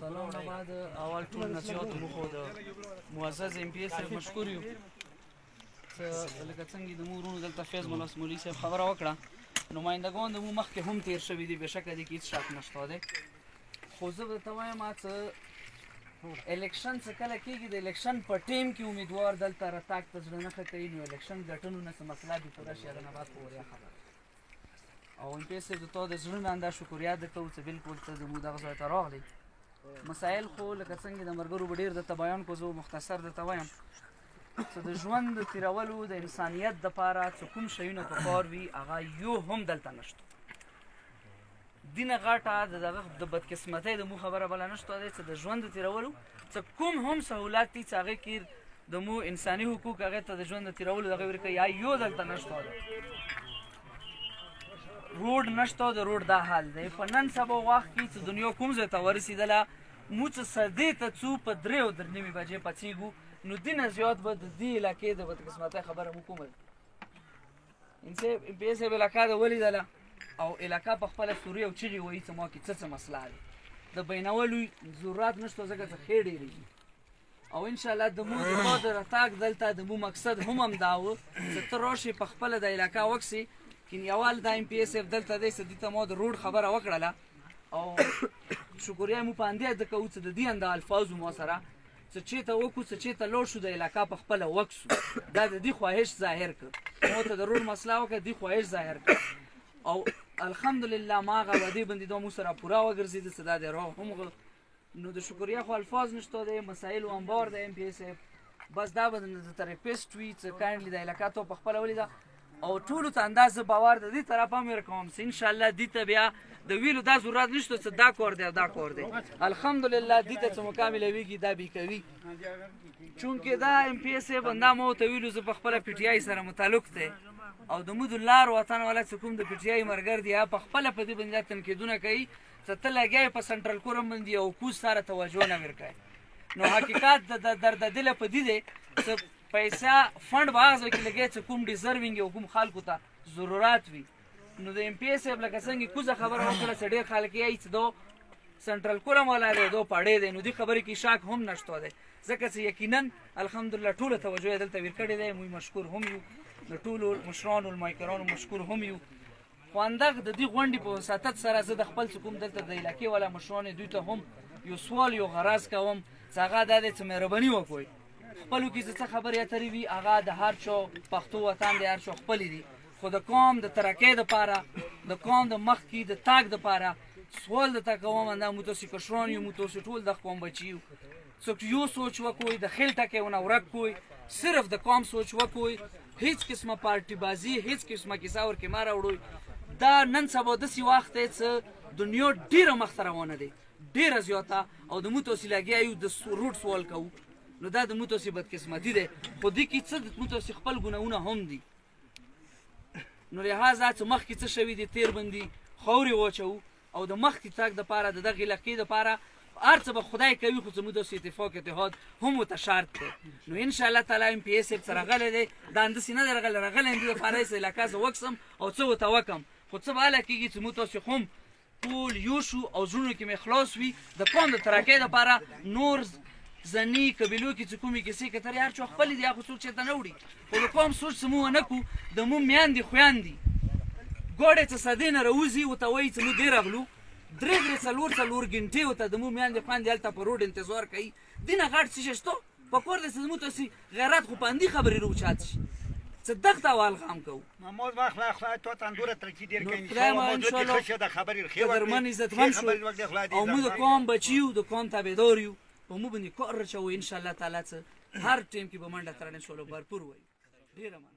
سلام آباد اول ټول نصیحت مو خو د معزز ایم پی ایس صاحب مشکور یو لکه څنګه د مورونو دلته فیض مولا سمولي صاحب خبره وکړه نمایندګان د مو مخکې هم تیر شوي دي بشکه دي کې هیڅ شک نشته دی خو زه به ته وایم چې الیکشن څه کله کېږي د الیکشن په ټیم کې امیدوار دلته راتګ ته زړه نه ښه کوي نو الیکشن ګټنو نه څه مسله دي پوره شي هغه نه بعد په وړیا خبره او ان پیسې د تو د زړه نه انده شکریا د تو چې بالکل ته زموږ دغه ځای ته راغلی مسائل خو لکه څنګه د مرګرو ډیر د تبیان کو زو مختصر د تبیان چې د ژوند د تیرولو د انسانیت د پاره چې کوم شیونه په کار وي هغه یو هم دلته نشته دینه غاټه د دغه د بدقسمتۍ د مو خبره بل نشته ده چې د ژوند تیرولو څه کوم هم سہولات دي چې هغه کې د مو انساني حقوق هغه ته د ژوند تیرولو دغه ورکه یا یو دلته نشته ده روډ نشته د روډ دا حال دی په نن سبا وخت کې چې دنیا کوم ځای ته ورسېدله موږ چې سردې ته څو په درې او درې نیمې بجې پڅېږو نو دینه زیات به د دې علاقې د بدقسمتۍ خبره مو کومه انسه پیسه به لکه دا ولیدله او علاقه په خپل سوري او چیغي وایي چې ما کې څه څه مسله ده د بینولو ضرورت نشته ځکه چې خې ډېرې او ان شاء الله د مو زما د راتګ دلته د مو مقصد هم هم دا و چې ته راشي په خپل د علاقه وکسي کین یوال د ایم پی اس اف دلته دی چې د ته مو د روډ خبره وکړله او شکریا مو پاندې د کوڅه د دې اند الفاظ مو سره څه چه ته وکو څه چه ته لوړ شو د علاقه په خپل وکسو دا د دې خواهش ظاهر ک مو ته ضرور مسله وکړه دې خواهش ظاهر ک او الحمدلله ما غا ودی بندی دوه مو سره پورا وګرځید څه دا د روغ هم غو نو د شکریا خو الفاظ نشته د مسائل و انبار د ام پی اس بس دا به د تراپیست وی څه کاینډلی د علاقه ته په خپل ولې دا او ټولو ته انداز زه باور د دې طرف هم ورکوم چې انشاءالله دي ته بیا د ویلو دا ضرورت نشته چې دا کور دی او دا کور دی الحمدلله دي ته چې مکمل ویږي دا به کوي چونکه دا ایم پی اس بندا مو ته ویلو زه په خپل پی ټی آی سره متعلق ته او د مود لار وطن ولا چې کوم د پی ټی آی مرګر دی په خپل په دې باندې تنقیدونه کوي چې ته لګي په سنټرل کورم باندې او کوز سره توجه نه ورکړي نو حقیقت د درد دل په دې دی چې پیسا فند به هغه ځای کې لګی چې کوم ډیزرونګ او کوم خلکو ته ضرورت وي نو د ایم پی ایس صاحب لکه څنګه کوزه خبره وکړه چې ډېر خلک یې هېڅ دو سنټرل کولم والا دی دو پړې دی نو دې خبرې کې شاک هم نشته دی ځکه چې یقینا الحمدلله ټوله توجه یې دلته ورکړې دی موږ مشکور هم یو د ټولو مشرانو المایکرانو مشکور هم یو خواندغ د دي غونډي په وساطت سره زه د خپل څه کوم دلته د علاقې والا مشرانو دوی ته هم یو سوال یو غراز کوم څه هغه دا دی څه مهرباني وکړئ خپلو کې څه خبرې اترې وي هغه د هر چا پښتو وطن دی هر چا خپلې دي خو د قوم د ترقۍ دپاره د قوم د مخکې د تاک دپاره سوال درته کوم دا موږ تاسو کشران یو موږ تاسو ټول د قوم بچي یو څوک یو سوچ وکوي د خیل ټکی ونه ورک کوي صرف د قوم سوچ وکوي هیڅ قسمه پارټي بازی هیڅ قسمه کیسه ور کې ما راوړوي دا نن سبا داسې وخت دی چې دنیا ډیره مخته روانه دی ډیره زیاته او د موږ تاسې لګیا یو د روډ سوال کوو نو دا د موږ تاسې بدقسمتي دی خو دې کې څه د موږ تاسې خپل ګناهونه هم دي نو لهذا چې مخکې څه شوي دي تیر بندي خورې وچوو او د مخکې تګ دپاره د دغې لکې دپاره هر څه به خدای کوي خو زموږ داسې اتفاق اتحاد هم ورته شرط دی نو انشاءالله تعالی ایم پي اې صاحب څه راغلی دی دا همداسې نه دی راغلی راغلی همدې دپاره یې لکه زه وکسم او څه ورته وکړم خو څه به هله کېږي چې موږ تاسې خو هم ټول يو شو او زړونو کې مې خلاص وي د قوم د ترقۍ لپاره نور ځنی قبیلو کې چې کومې کیسې کترې هر چا خپلې دي هغه څوک چې ته نه وړي خو د قوم سوچ څه مو ونه کړو د مو میاندې خویاندې ګوډې څه سدې نه راوځي ورته وایي چې موږ دې راغلو درې درې څلور څلور ګنټې ورته د مو میاندې خویاندې هلته په روډ انتظار کوي دینه غټ څه شی شته پکور د سزمو ته سی غیرت خو پاندی خبرې رو چات شي څه دغه وال غام کو محمود واخلا خلا ته تندور تر کی ډیر کین شو مو د خشه د خبرې خې ور من عزت من شو او مو د قوم بچیو د قوم تابعدار یو په مو باندې کار رچو ان شاء الله تعالی هر ټیم کې به منډه ترنه شولو برپور وای ډیر مننه